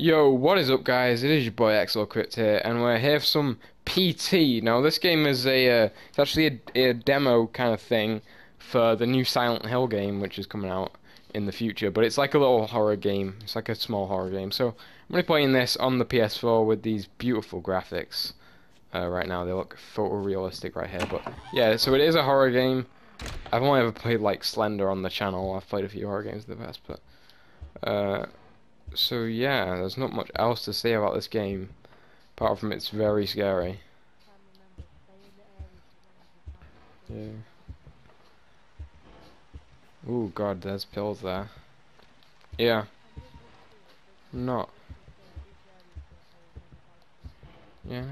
Yo, what is up, guys? It is your boy XL Crypt here, and we're here for some PT. Now, this game is a, uh, it's actually a, a demo kind of thing for the new Silent Hill game, which is coming out in the future. But it's like a little horror game. It's like a small horror game. So I'm going to be playing this on the PS4 with these beautiful graphics. Uh, right now, they look photorealistic right here. But yeah, so it is a horror game. I've only ever played like Slender on the channel. I've played a few horror games in the past, but. Uh, so yeah, there's not much else to say about this game, apart from it's very scary. Yeah. Oh god, there's pills there. Yeah. Not. Yeah.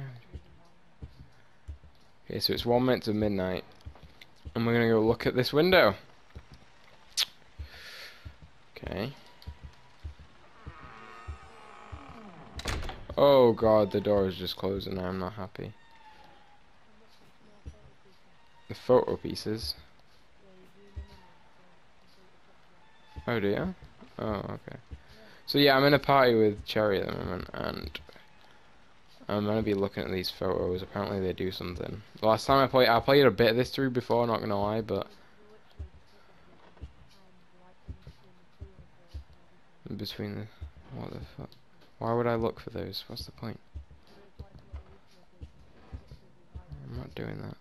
Okay, so it's one minute to midnight. And we're gonna go look at this window. Oh god, the door is just closing. I'm not happy. The photo pieces. Oh dear. Oh, okay. So yeah, I'm in a party with Cherry at the moment, and I'm gonna be looking at these photos. Apparently they do something. Last time I played, I played a bit of this through before, not gonna lie, but between the what the fuck. Why would I look for those? What's the point? I'm not doing that.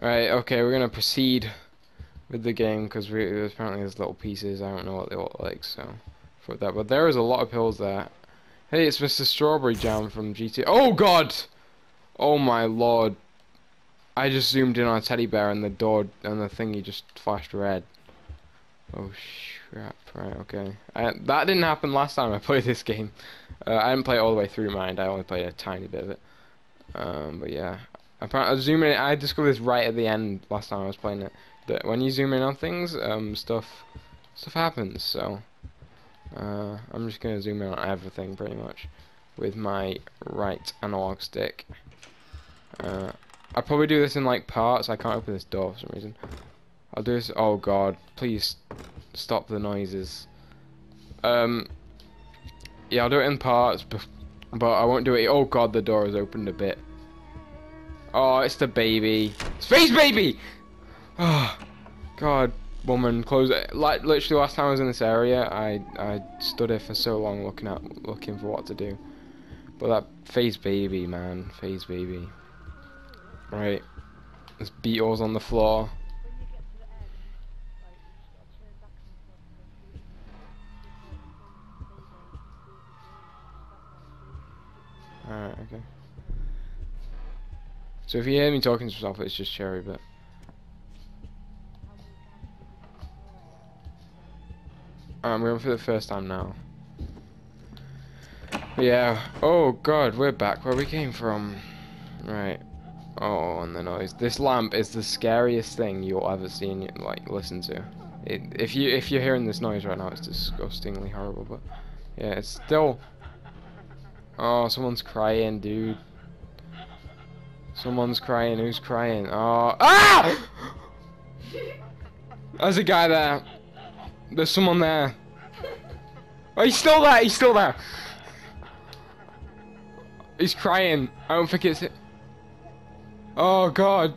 Alright, okay, we're gonna proceed with the game because apparently there's little pieces. I don't know what they look like, so for that. But there is a lot of pills there. Hey, it's Mr. Strawberry Jam from GTA. Oh God! Oh my lord! I just zoomed in on a teddy bear and the door and the thingy just flashed red. Oh crap! Right, okay. I, that didn't happen last time I played this game. Uh, I didn't play it all the way through mind. I only played a tiny bit of it. Um, but yeah, apparently, I zoom in. I discovered this right at the end last time I was playing it. That when you zoom in on things, um, stuff, stuff happens. So, uh, I'm just gonna zoom in on everything pretty much with my right analog stick. Uh, I'll probably do this in like parts. I can't open this door for some reason. I'll do this. Oh God, please stop the noises. Um, yeah, I'll do it in parts, but I won't do it. Oh God, the door has opened a bit. Oh, it's the baby. Space baby! Oh, God, woman, close it. Like literally last time I was in this area, I I stood here for so long looking at looking for what to do. But that phase baby, man, phase baby. Right, there's beetles on the floor. So if you hear me talking to myself, it's just Cherry, but... I'm going for the first time now. Yeah. Oh god, we're back where we came from. Right. Oh, and the noise. This lamp is the scariest thing you'll ever see and like listen to. It, if you if you're hearing this noise right now, it's disgustingly horrible. But yeah, it's still Oh, someone's crying, dude. Someone's crying. Who's crying? Oh, ah! There's a guy there. There's someone there. Oh, he's still there. He's still there. He's crying. I don't think it's. Oh God.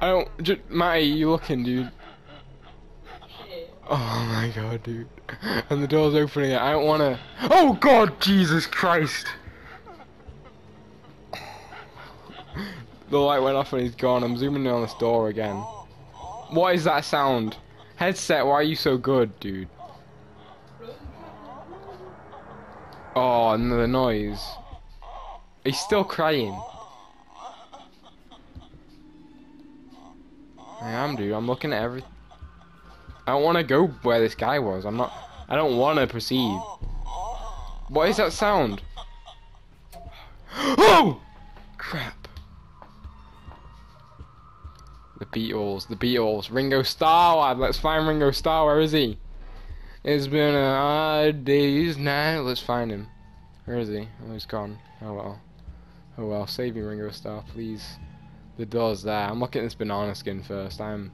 I don't. Just, Matty, you looking, dude? Oh my God, dude and the door's opening. I don't want to. Oh God, Jesus Christ! The light went off and he's gone. I'm zooming in on this door again. What is that sound? Headset, why are you so good, dude? Oh, another noise. He's still crying. I am, dude. I'm looking at everything. I don't want to go where this guy was. I'm not. I don't want to proceed. What is that sound? Oh! Crap. Beatles. The Beatles. Ringo Starr. Let's find Ringo Starr. Where is he? It's been a hard day's night. Let's find him. Where is he? Oh, he's gone. Oh well. Oh well. Save me, Ringo Starr, please. The door's there. I'm looking at this banana skin first. I'm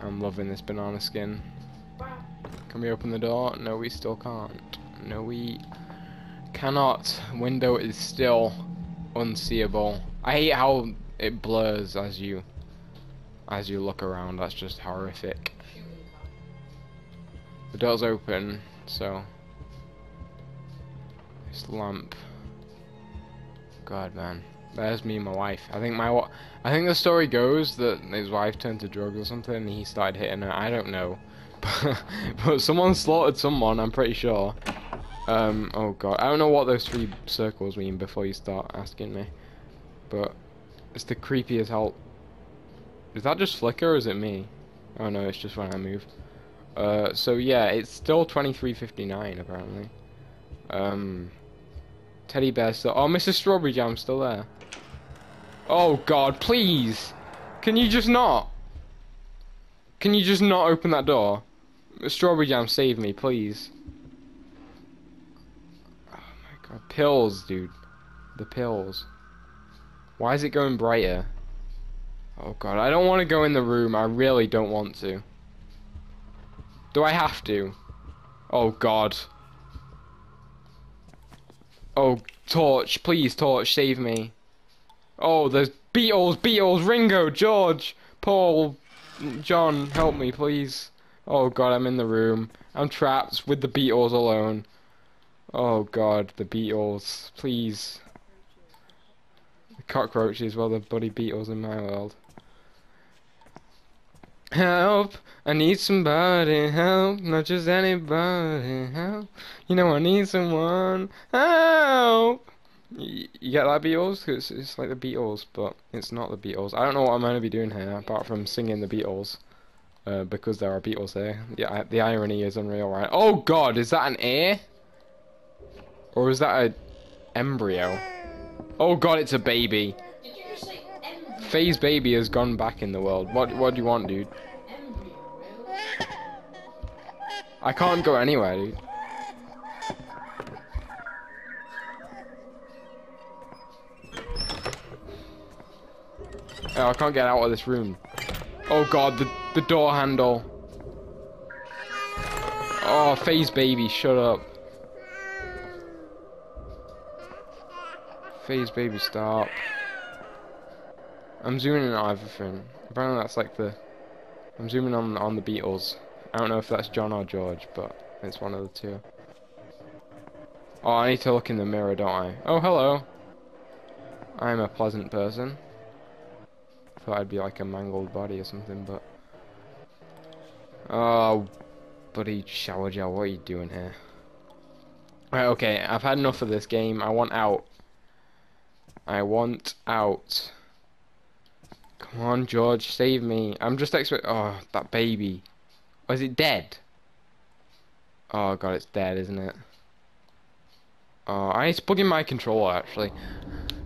I'm loving this banana skin. Can we open the door? No, we still can't. No, we cannot. Window is still unseeable. I hate how it blurs as you as you look around. That's just horrific. The door's open, so this lamp. God, man. There's me and my wife. I think my I think the story goes that his wife turned to drugs or something and he started hitting her. I don't know. But, someone slaughtered someone, I'm pretty sure. Um, oh god. I don't know what those three circles mean before you start asking me. But it's the creepiest hell. Is that just flicker or is it me? Oh no, it's just when I move. Uh, so yeah, it's still 23.59 apparently. Um, teddy bear still. Oh, Mr. Strawberry Jam's still there. Oh god, please! Can you just not? Can you just not open that door? Strawberry Jam, save me, please. Oh my god, pills, dude. The pills. Why is it going brighter? Oh god, I don't want to go in the room. I really don't want to. Do I have to? Oh god. Oh, Torch, please, Torch, save me. Oh, there's Beatles, Beatles, Ringo, George, Paul, John, help me, please. Oh god, I'm in the room. I'm trapped with the Beatles alone. Oh god, the Beatles, please. The cockroaches, well, the bloody Beatles in my world. Help! I need somebody, help! Not just anybody, help! You know I need someone, help! You, get that Beatles? It's, it's like the Beatles, but it's not the Beatles. I don't know what I'm going to be doing here, apart from singing the Beatles. Uh, because there are Beatles there. Yeah, the irony is unreal, right? Oh god, is that an ear? Or is that a embryo? Oh god, it's a baby. Faye's baby has gone back in the world. What what do you want, dude? I can't go anywhere, dude. Oh, I can't get out of this room. Oh god, the, the door handle. Oh, phase baby, shut up. Phase baby, stop. I'm zooming in on everything. Apparently that's like the... I'm zooming on on the Beatles. I don't know if that's John or George, but it's one of the two. Oh, I need to look in the mirror, don't I? Oh, hello. I'm a pleasant person. Thought I'd be like a mangled body or something, but... Oh, buddy shower gel, what are you doing here? Right, okay, I've had enough of this game. I want out. I want out. Come on, George, save me. I'm just expect. Oh, that baby. Oh, is it dead? Oh god, it's dead, isn't it? Oh, I need to plug in my controller actually.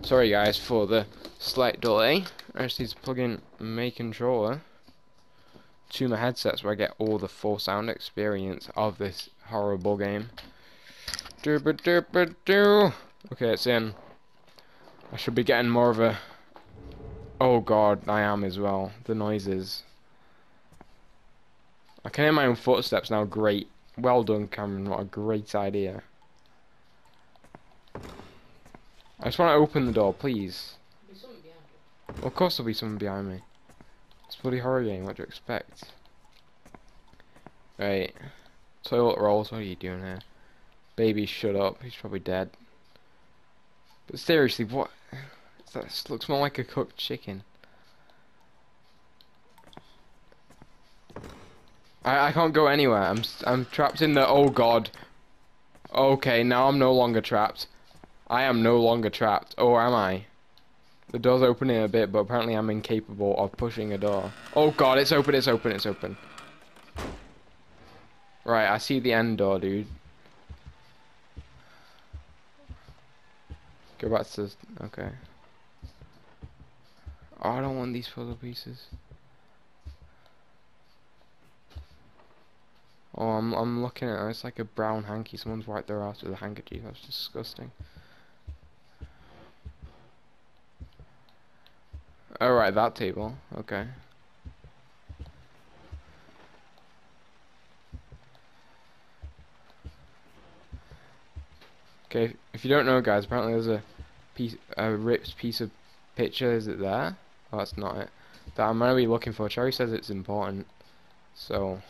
Sorry guys for the slight delay. I just need to plug in my controller to my headset so I get all the full sound experience of this horrible game. Okay, it's in. I should be getting more of a... Oh god, I am as well. The noises. I can hear my own footsteps now, great. Well done, Cameron, what a great idea. I just want to open the door, please. Well, of course there'll be someone behind me. It's bloody horror game, what do you expect? Right. Toilet rolls, what are you doing here? Baby, shut up, he's probably dead. But seriously, what? That looks more like a cooked chicken. I, I can't go anywhere, I'm, I'm trapped in the, oh god. Okay, now I'm no longer trapped. I am no longer trapped. Or am I? The door's opening a bit, but apparently I'm incapable of pushing a door. Oh god, it's open, it's open, it's open. Right, I see the end door, dude. Go back to... okay. Oh, I don't want these puzzle pieces. Oh, I'm I'm looking at it. It's like a brown hanky. Someone's wiped their ass with a handkerchief. That's disgusting. All right, that table. Okay. Okay, if you don't know, guys, apparently there's a piece, a ripped piece of picture. Is it there? Oh, that's not it. That I'm be looking for. Cherry says it's important, so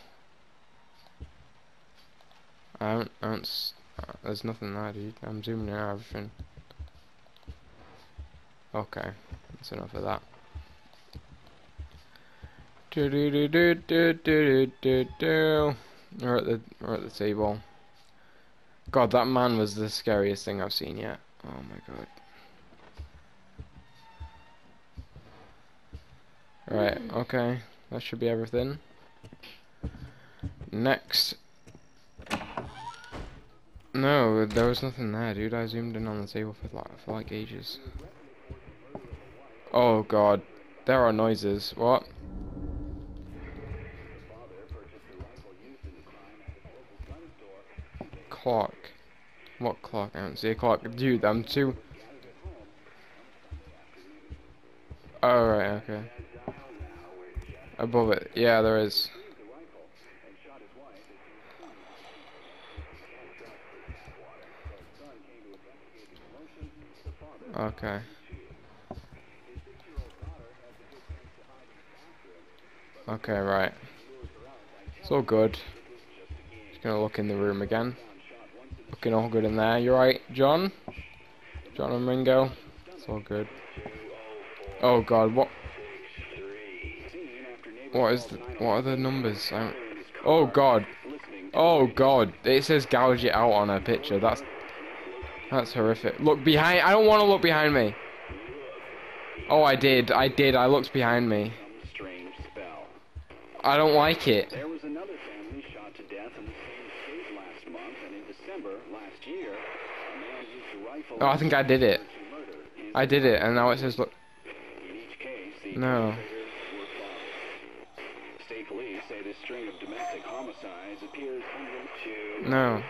I don't. I don't. Uh, there's nothing there, dude. I'm zooming in on everything. Okay, that's enough of that. Do do do do do do do do. We're at the we're at the table. God, that man was the scariest thing I've seen yet. Oh my god. Right, okay. That should be everything. Next. No, there was nothing there, dude. I zoomed in on the table for like, for like ages. Oh god. There are noises. What? Clock. What clock? I don't see a clock. Dude, I'm too... Oh, right, okay. Above it. Yeah, there is. Okay. Okay, right. It's all good. Just gonna look in the room again. Looking all good in there. You're right, John? John and Ringo? It's all good. Oh god, what? What is the, what are the numbers? Oh god. Oh god. It says gouge it out on a picture. That's that's horrific. Look behind. I don't want to look behind me. Oh, I did. I did. I looked behind me. I don't like it. There was another family shot to death in the same state last month, and in December last year, a man used a rifle Oh, I think I did it. to murder his I did it, and now it says look. In each case, the No. perpetrators were found. State police say this string of domestic homicides appears unrelated to No.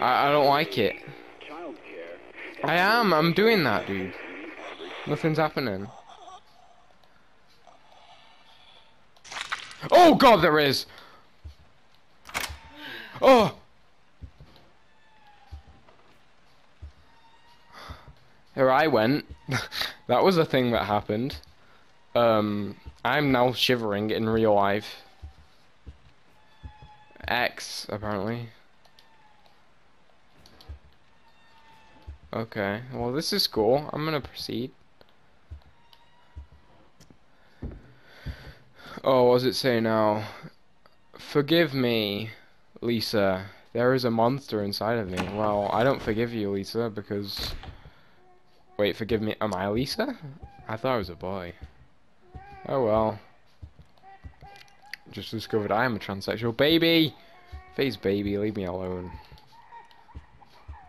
I a I I don't like it. child care. I am. I'm doing that, dude. Nothing's happening. Oh god, there is. Oh. Here I went. that was a thing that happened. Um, I'm now shivering in real life. X, apparently. Okay, well this is cool. I'm gonna proceed. Oh, what does it say now? Forgive me, Lisa. There is a monster inside of me. Well, I don't forgive you, Lisa, because... Wait, forgive me. Am I Lisa? I thought I was a boy. Oh well. Just discovered I am a transsexual baby! Face baby, leave me alone.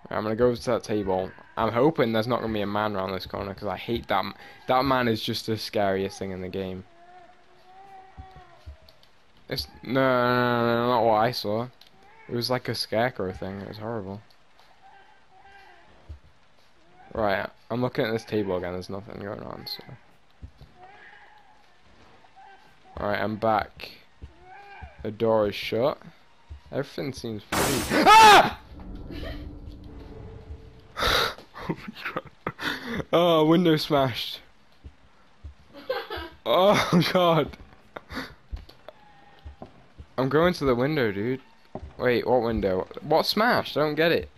I'm gonna go to that table. I'm hoping there's not gonna be a man around this corner because I hate that. That man is just the scariest thing in the game. It's no, no, no, no, not what I saw. It was like a scarecrow thing. It was horrible. Right, I'm looking at this table again. There's nothing going on. So. Alright, I'm back. The door is shut. Everything seems pretty. Ah! oh. Oh, window smashed. Oh god. I'm going to the window, dude. Wait, what window? What smashed? I don't get it.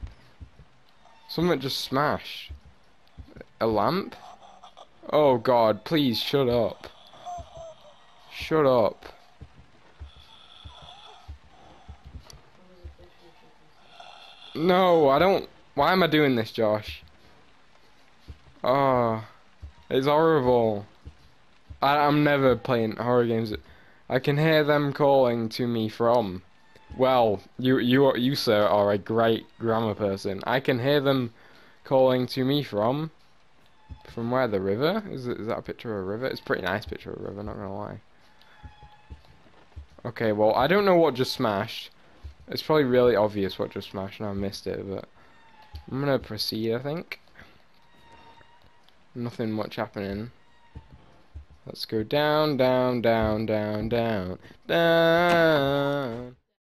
Something just smashed. A lamp? Oh god, please shut up. Shut up. No, I don't. Why am I doing this, Josh? Oh, it's horrible. I, I'm never playing horror games. I can hear them calling to me from. Well, you you you sir are a great grammar person. I can hear them calling to me from. From where the river is? It, is that a picture of a river? It's a pretty nice picture of a river. Not gonna lie. Okay, well I don't know what just smashed. It's probably really obvious what just smashed and I missed it, but I'm gonna proceed. I think. Nothing much happening. Let's go down, down, down, down, down, down.